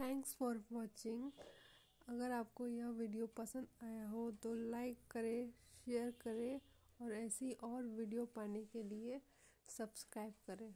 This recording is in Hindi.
थैंक्स फॉर वॉचिंग अगर आपको यह वीडियो पसंद आया हो तो लाइक करें शेयर करें और ऐसी और वीडियो पाने के लिए सब्सक्राइब करें।